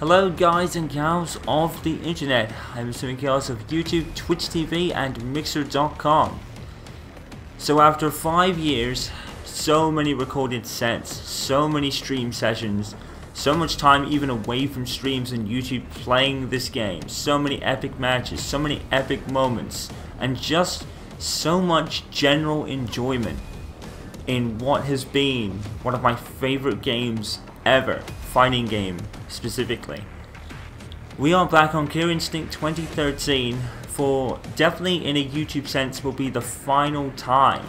Hello guys and gals of the internet, I'm Mr. Chaos of YouTube, Twitch TV and Mixer.com. So after 5 years, so many recorded sets, so many stream sessions, so much time even away from streams and YouTube playing this game, so many epic matches, so many epic moments, and just so much general enjoyment in what has been one of my favorite games ever, fighting game specifically. We are back on Killer Instinct 2013 for definitely in a YouTube sense will be the final time.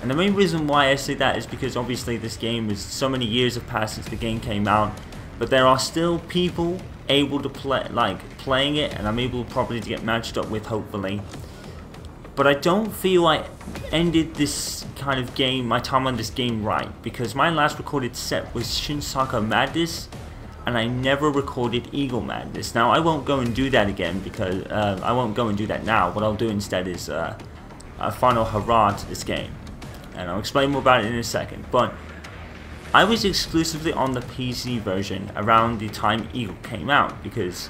And the main reason why I say that is because obviously this game is so many years have passed since the game came out, but there are still people able to play like playing it and I'm able probably to get matched up with hopefully. But I don't feel I ended this kind of game, my time on this game right, because my last recorded set was Shin Hisako Madness, and I never recorded Eagle Madness. Now I won't go and do that again because uh, I won't go and do that now. What I'll do instead is uh, a final hurrah to this game, and I'll explain more about it in a second. But I was exclusively on the PC version around the time Eagle came out because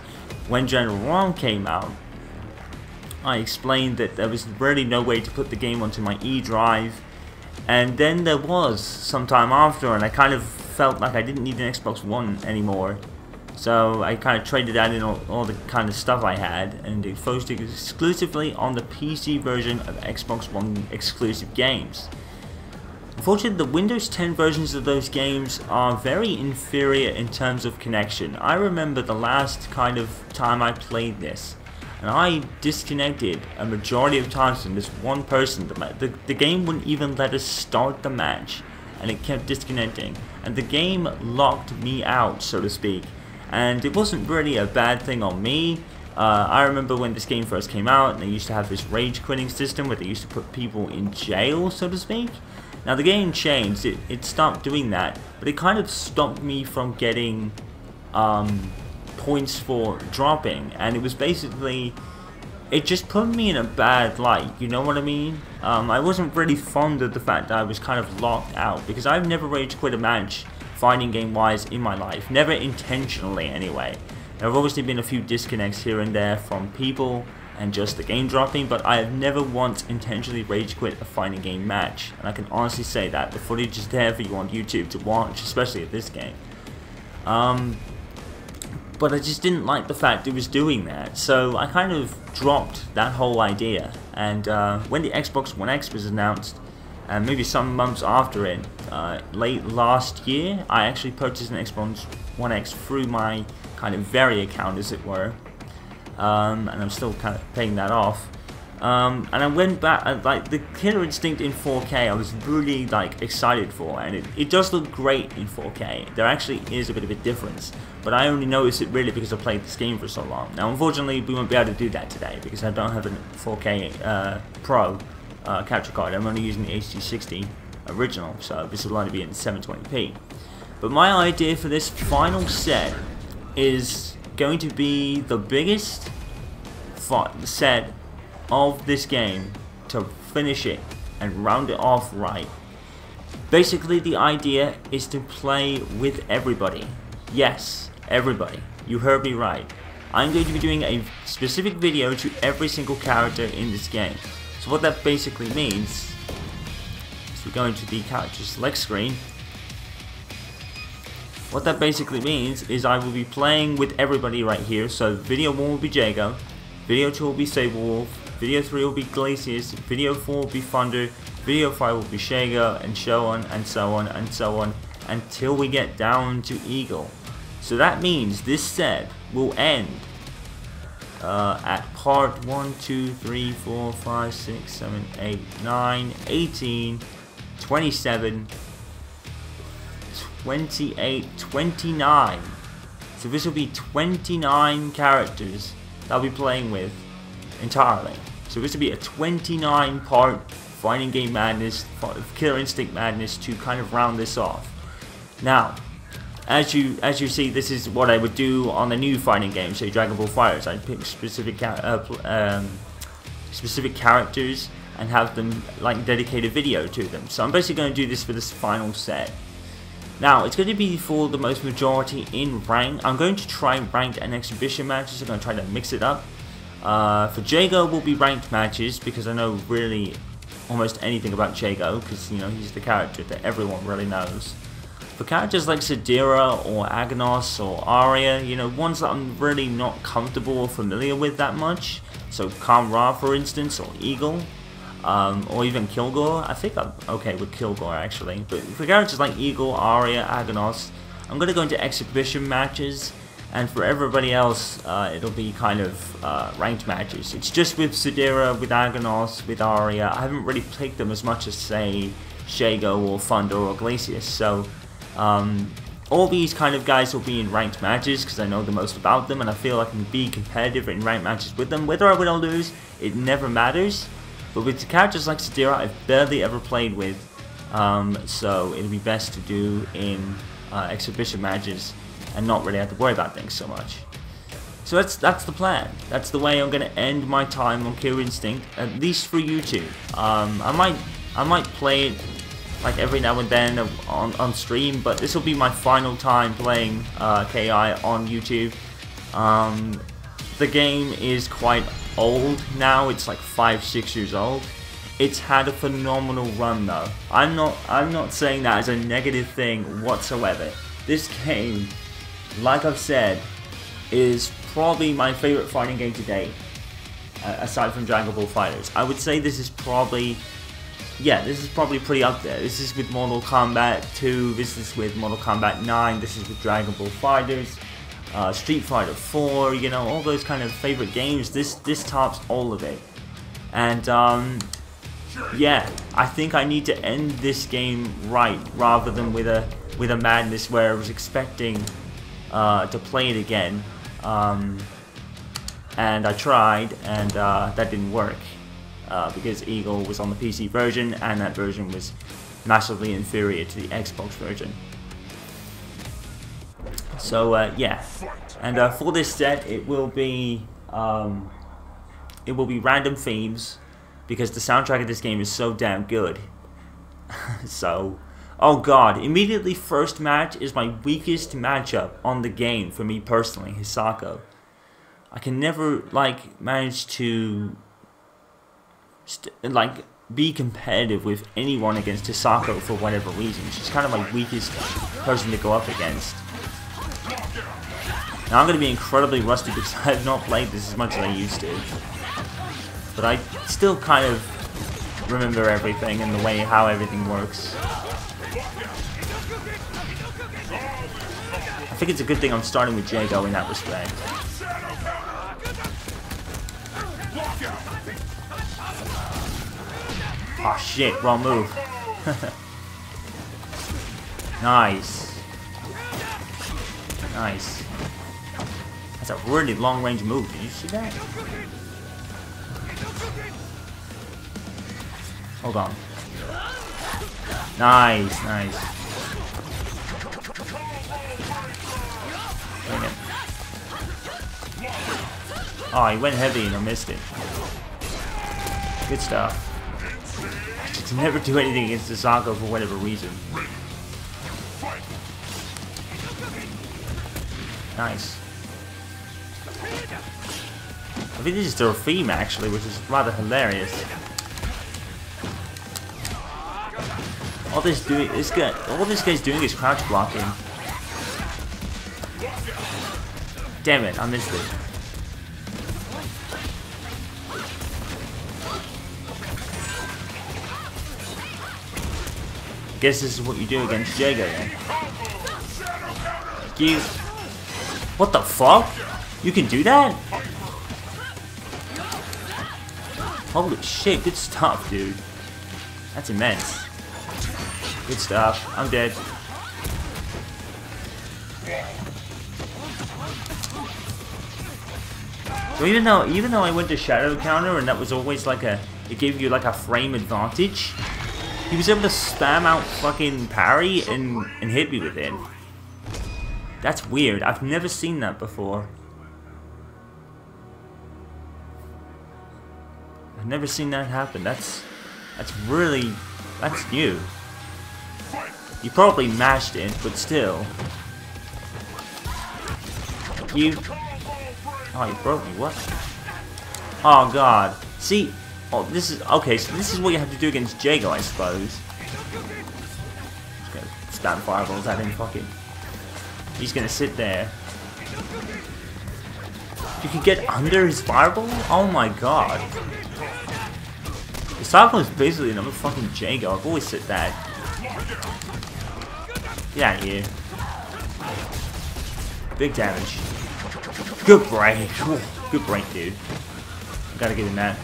when General RAAM came out, I explained that there was really no way to put the game onto my E drive, and then there was some time after, and I kind of felt like I didn't need an Xbox One anymore. So I kind of traded that in all, all, the kind of stuff I had and it focused exclusively on the PC version of Xbox One exclusive games. Unfortunately, the Windows 10 versions of those games are very inferior in terms of connection. I remember the last kind of time I played this, and I disconnected a majority of times from this one person. The, the, the game wouldn't even let us start the match and it kept disconnecting. And the game locked me out so to speak. And it wasn't really a bad thing on me. Uh, I remember when this game first came out and they used to have this rage quitting system where they used to put people in jail so to speak. Now the game changed. It, it stopped doing that but it kind of stopped me from getting um, points for dropping and it was basically it just put me in a bad light, you know what I mean? Um, I wasn't really fond of the fact that I was kind of locked out, because I've never rage quit a match, fighting game wise, in my life. Never intentionally, anyway. There have obviously been a few disconnects here and there from people and just the game dropping, but I have never once intentionally rage quit a fighting game match. And I can honestly say that. The footage is there for you on YouTube to watch, especially at this game. Um, but I just didn't like the fact it was doing that. So I kind of dropped that whole idea. And uh, when the Xbox One X was announced, and maybe some months after it, uh, late last year, I actually purchased an Xbox One X through my kind of very account, as it were. Um, and I'm still kind of paying that off. Um, and I went back, uh, like, the Killer Instinct in 4K, I was really, like, excited for, and it, it does look great in 4K. There actually is a bit of a difference, but I only noticed it really because I played this game for so long. Now, unfortunately, we won't be able to do that today, because I don't have a 4K uh, Pro uh, capture card. I'm only using the HD60 original, so this will only be in 720p. But my idea for this final set is going to be the biggest set of this game to finish it and round it off right. Basically the idea is to play with everybody. Yes, everybody. You heard me right. I'm going to be doing a specific video to every single character in this game. So what that basically means is we're going to the character select screen. What that basically means is I will be playing with everybody right here. So video 1 will be Jago, video 2 will be Sabrewulf, Video 3 will be Glacius, Video 4 will be Thunder, Video 5 will be Shago, and so on and so on and so on until we get down to Eagle. So that means this set will end uh, at part 1, 2, 3, 4, 5, 6, 7, 8, 9, 18, 27, 28, 29. So this will be 29 characters that I'll be playing with entirely. So this would be a 29 part Fighting Game Madness, Killer Instinct Madness to kind of round this off. Now, as you as you see, this is what I would do on the new fighting game, say Dragon Ball Fighters. I'd pick specific uh, um, specific characters and have them like dedicate a video to them. So I'm basically going to do this for this final set. Now, it's going to be for the most majority in rank. I'm going to try ranked and exhibition matches. I'm going to try to mix it up. Uh, for Jago will be ranked matches because I know really almost anything about Jago because you know he's the character that everyone really knows. For characters like Sadira or Aganos or Aria, you know, ones that I'm really not comfortable or familiar with that much, so Kan-Ra for instance, or Eagle, um, or even Kilgore, I think I'm okay with Kilgore actually, but for characters like Eagle, Aria, Aganos, I'm going to go into exhibition matches, and for everybody else, uh, it'll be kind of uh, ranked matches. It's just with Sadira, with Aganos, with Aria. I haven't really played them as much as say Shago or Thunder or Glacius, so um, all these kind of guys will be in ranked matches because I know the most about them and I feel I can be competitive in ranked matches with them. Whether I win or lose, it never matters. But with characters like Sadira, I've barely ever played with, um, so it'll be best to do in uh, exhibition matches and not really have to worry about things so much. So that's that's the plan. That's the way I'm going to end my time on Killer Instinct, at least for YouTube. Um, I might I might play it like every now and then on, on stream, but this will be my final time playing uh, KI on YouTube. Um, the game is quite old now, it's like 5-6 years old. It's had a phenomenal run though. I'm not I'm not saying that as a negative thing whatsoever. This game, like I've said, is probably my favorite fighting game to date. Uh, aside from Dragon Ball Fighters. I would say this is probably yeah, this is probably pretty up there. This is with Mortal Kombat 2, this is with Mortal Kombat 9, this is with Dragon Ball Fighters, uh, Street Fighter 4, you know, all those kind of favorite games. This this tops all of it. And um, yeah, I think I need to end this game right rather than with a with a madness where I was expecting uh, to play it again. Um, and I tried, and uh, that didn't work uh, because Eagle was on the PC version and that version was massively inferior to the Xbox version. So uh, yeah, and uh, for this set it will be um, it will be random themes because the soundtrack of this game is so damn good. so, oh god, immediately first match is my weakest matchup on the game for me personally, Hisako. I can never like manage to like be competitive with anyone against Hisako for whatever reason. She's kind of my weakest person to go up against. Now I'm going to be incredibly rusty because I have not played this as much as I used to. But I still kind of remember everything and the way how everything works. I think it's a good thing I'm starting with Jago in that respect. Oh shit, wrong move. nice. Nice. That's a really long range move. Did you see that? Hold on. Nice, nice. Oh, he went heavy and I missed it. Good stuff to never do anything against the Hisako for whatever reason. Nice. I think this is their theme actually, which is rather hilarious. All this doing this guy all this guy's doing is crouch blocking. Damn it, I missed it. Guess this is what you do against Jago then. You... What the fuck? You can do that? Holy shit, good stuff, dude. That's immense. Good stuff. I'm dead. So even though even though I went to shadow counter and that was always like a it gave you like a frame advantage, he was able to spam out fucking parry and, and hit me with it. That's weird. I've never seen that before. I've never seen that happen. That's that's really that's new. You probably mashed it, but still. You... Oh, you broke me, what? Oh god. See, oh, this is... Okay, so this is what you have to do against Jago, I suppose. Just gonna spam fireballs at him, fuck it. He's gonna sit there. You can get under his fireball? Oh my god. The fireball is basically another fucking Jago. I've always said that. Get out of here. Big damage. Good break. Good break, dude. I gotta get him that.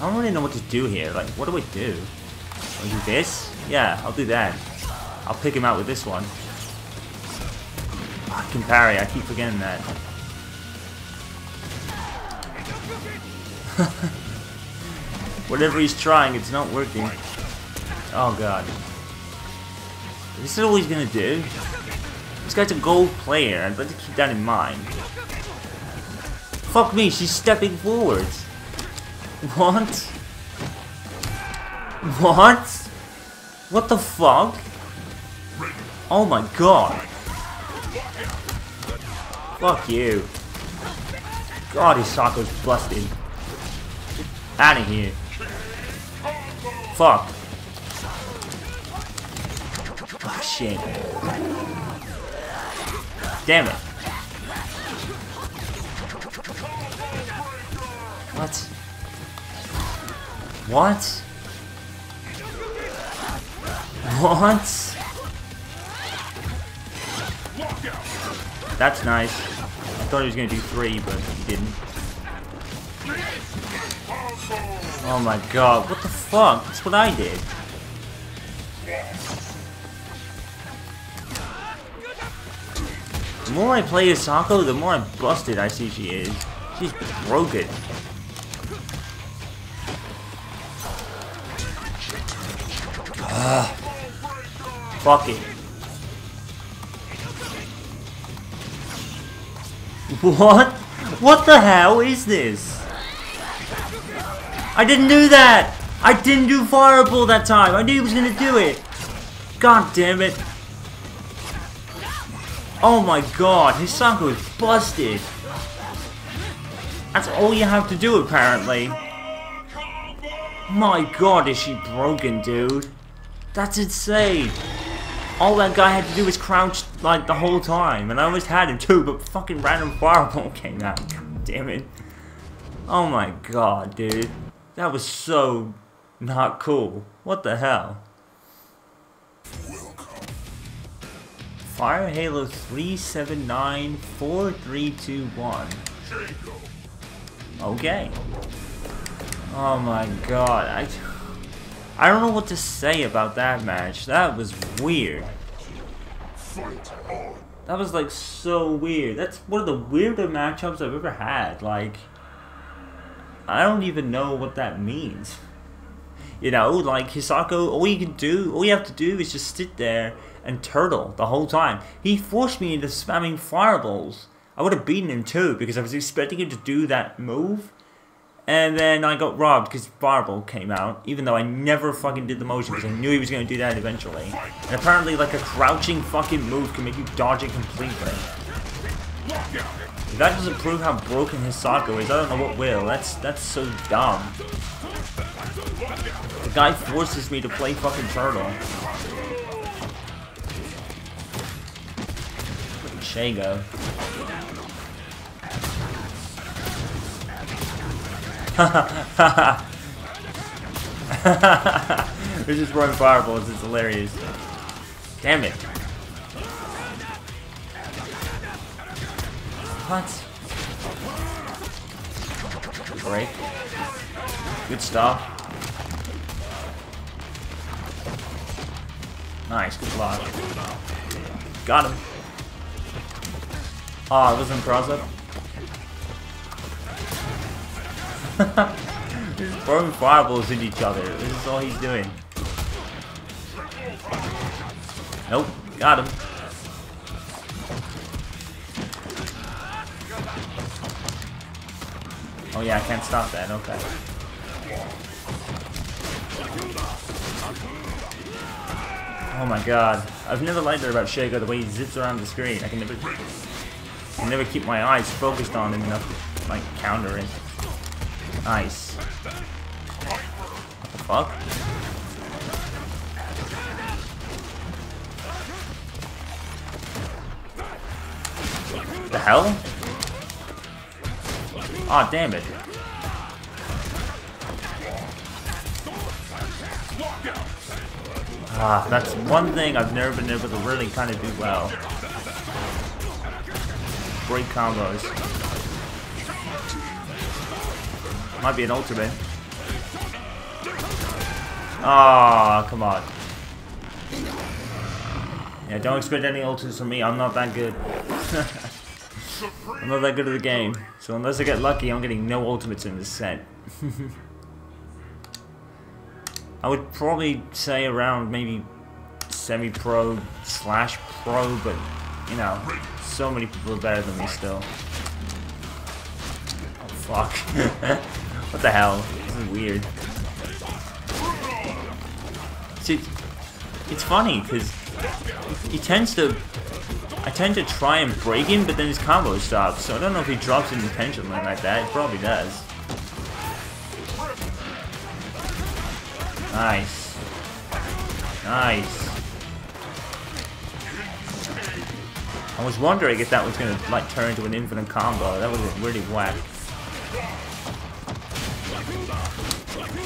I don't really know what to do here. Like, what do I do? I'll do this? Yeah, I'll do that. I'll pick him out with this one. I can parry, I keep forgetting that. Whatever he's trying, it's not working. Oh god. This is all he's gonna do. This guy's a gold player, I'd to keep that in mind. Fuck me, she's stepping forwards. What? What? What the fuck? Oh my god. Fuck you. God, Hisako's busted. Out of here. Fuck. Shit. Damn it. What? What? What? That's nice. I thought he was going to do three, but he didn't. Oh my god, what the fuck? That's what I did. The more I play Hisako, the more busted I see she is. She's broken. Ah. Fuck it. What? What the hell is this? I didn't do that! I didn't do Fireball that time! I knew he was gonna do it! God damn it! Oh my god, his Hisako is busted! That's all you have to do apparently. My god, is she broken, dude. That's insane. All that guy had to do was crouch like the whole time, and I almost had him too, but fucking random fireball came out. God damn it. Oh my god, dude. That was so not cool. What the hell? Fire Halo 379431. Okay. Oh my god. I I don't know what to say about that match. That was weird. That was like so weird. That's one of the weirder matchups I've ever had. Like, I don't even know what that means. You know, like Hisako, all you can do, all you have to do is just sit there and turtle the whole time. He forced me into spamming fireballs. I would have beaten him too because I was expecting him to do that move and then I got robbed because Fireball came out, even though I never fucking did the motion because I knew he was going to do that eventually. And apparently, like, a crouching fucking move can make you dodge it completely. If that doesn't prove how broken Hisako is, I don't know what will. That's, that's so dumb. Guy forces me to play fucking Turtle. Shago. They're just throwing fireballs, it's hilarious. Damn it. What? Break. Good stuff. Nice, good block. Got him. Oh, it cross up. Just throwing fireballs at each other. This is all he's doing. Nope, got him. Oh yeah, I can't stop that, okay. Oh my god. I've never liked that about Shago, the way he zips around the screen. I can never I can never keep my eyes focused on him enough to like counter it. Nice. What the fuck? The hell? Aw, oh, damn it. Ah, that's one thing I've never been able to really kind of do well. Great combos. Might be an ultimate. Ah, oh, come on. Yeah, don't expect any ultimates from me. I'm not that good. I'm not that good at the game. So unless I get lucky, I'm getting no ultimates in this set. I would probably say around maybe semi-pro slash pro, but you know, so many people are better than me still. Oh fuck. what the hell? This is weird. See, it's funny, because he tends to... I tend to try and break him, but then his combo stops, so I don't know if he drops it intentionally like that. He probably does. Nice. Nice. I was wondering if that was gonna like turn into an infinite combo. That was really whack.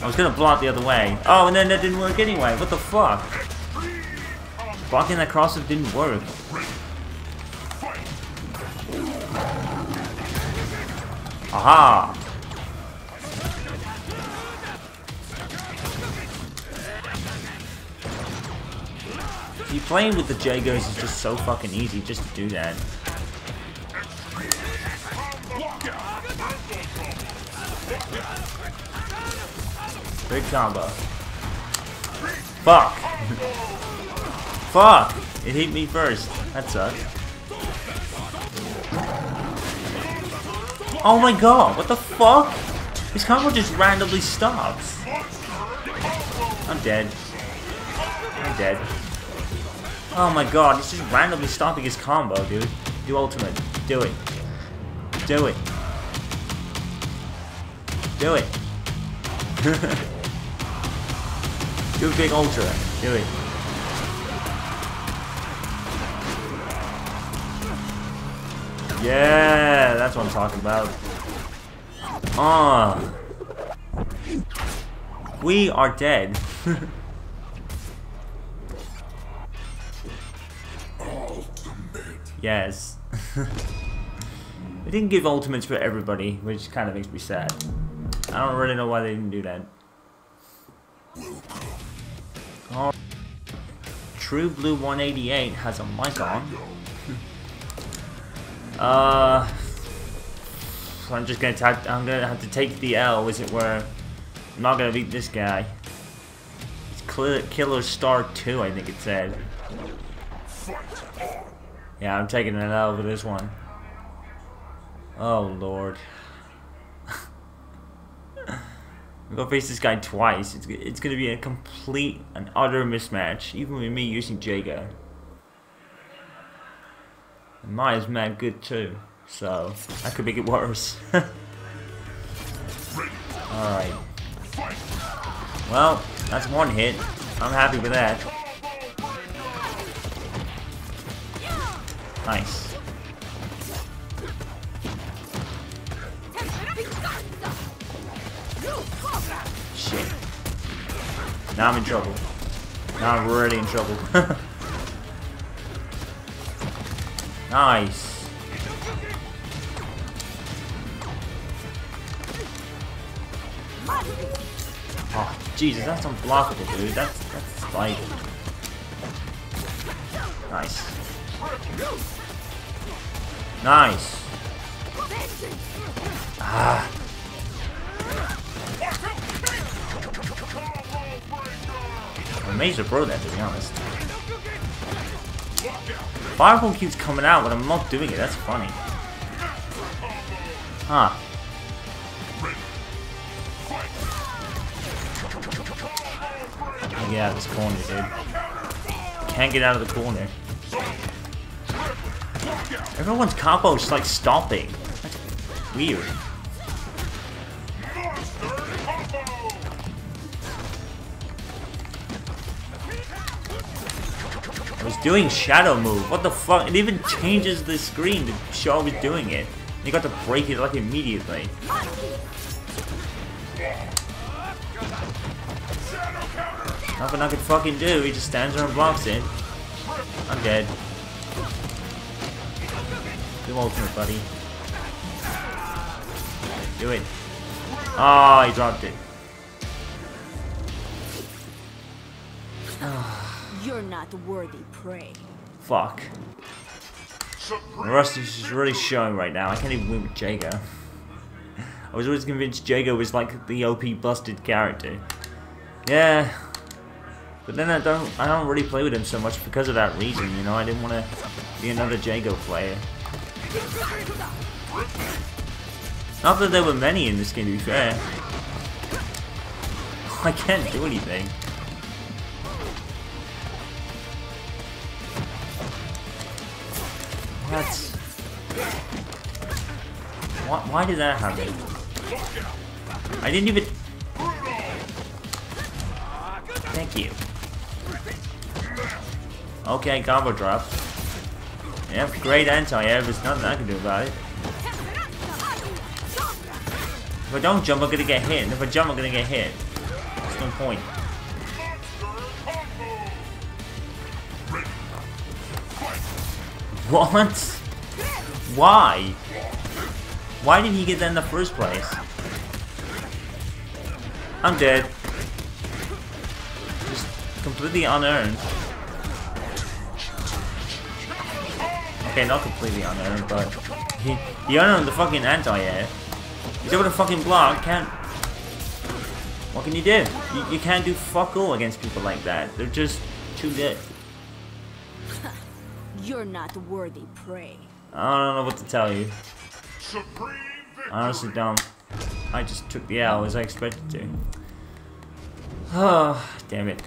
I was gonna block the other way. Oh, and then that didn't work anyway. What the fuck? Blocking that cross didn't work. Aha! You playing with the Jagos is just so fucking easy just to do that. Big combo. Fuck! Fuck! It hit me first. That sucks. Oh my god, what the fuck? His combo just randomly stops. I'm dead. I'm dead. Oh my god, he's just randomly stopping his combo, dude. Do ultimate. Do it. Do it. Do it. Do a big ultra. Do it. Yeah, that's what I'm talking about. Ah. We are dead. Yes. they didn't give ultimates for everybody, which kind of makes me sad. I don't really know why they didn't do that. Oh. True Blue 188 has a mic on. uh, I'm just gonna I'm gonna have to take the L, as it were. I'm not gonna beat this guy. It's Killer Star 2, I think it said. Yeah, I'm taking it for this one. Oh, Lord. I'm gonna face this guy twice. It's, it's gonna be a complete and utter mismatch, even with me using Jago. And Maya's mad good too, so that could make it worse. Alright. Well, that's one hit. I'm happy with that. Nice. Shit. Now I'm in trouble. Now I'm really in trouble. nice. Oh, Jesus, that's unblockable, dude. That's, that's like... Nice. Nice. Ah. I'm amazed that, to be honest. Fireball keeps coming out, but I'm not doing it. That's funny. Huh. Out of this corner, dude. can't get out of the corner. Everyone's combo is like stomping. That's weird. I was doing shadow move. What the fuck? It even changes the screen to show I was doing it. You got to break it like immediately. Nothing I can fucking do. He just stands there and blocks it. I'm dead. Do ultimate, buddy. Do it. Oh, he dropped it. You're not worthy prey. Fuck. Rusty's is really showing right now. I can't even win with Jago. I was always convinced Jago was like the OP busted character. Yeah. But then I don't I don't really play with him so much because of that reason, you know, I didn't want to be another Jago player. Not that there were many in this game to be fair. I can't do anything. That's... Why, why did that happen? I didn't even... Thank you. Okay, combo drop. Yep, great anti-air, there's nothing I can do about it. If I don't jump, I'm gonna get hit, if I jump, I'm gonna get hit. There's no point. What? Why? Why did he get that in the first place? I'm dead. Just completely unearned. Okay, not completely unearned, but he, he unearned the fucking anti-air. He's able to fucking block, can't... What can you do? You, you can't do fuck all against people like that. They're just too good. You're not worthy prey. I don't know what to tell you. I honestly don't. I just took the L as I expected to. Oh, damn it.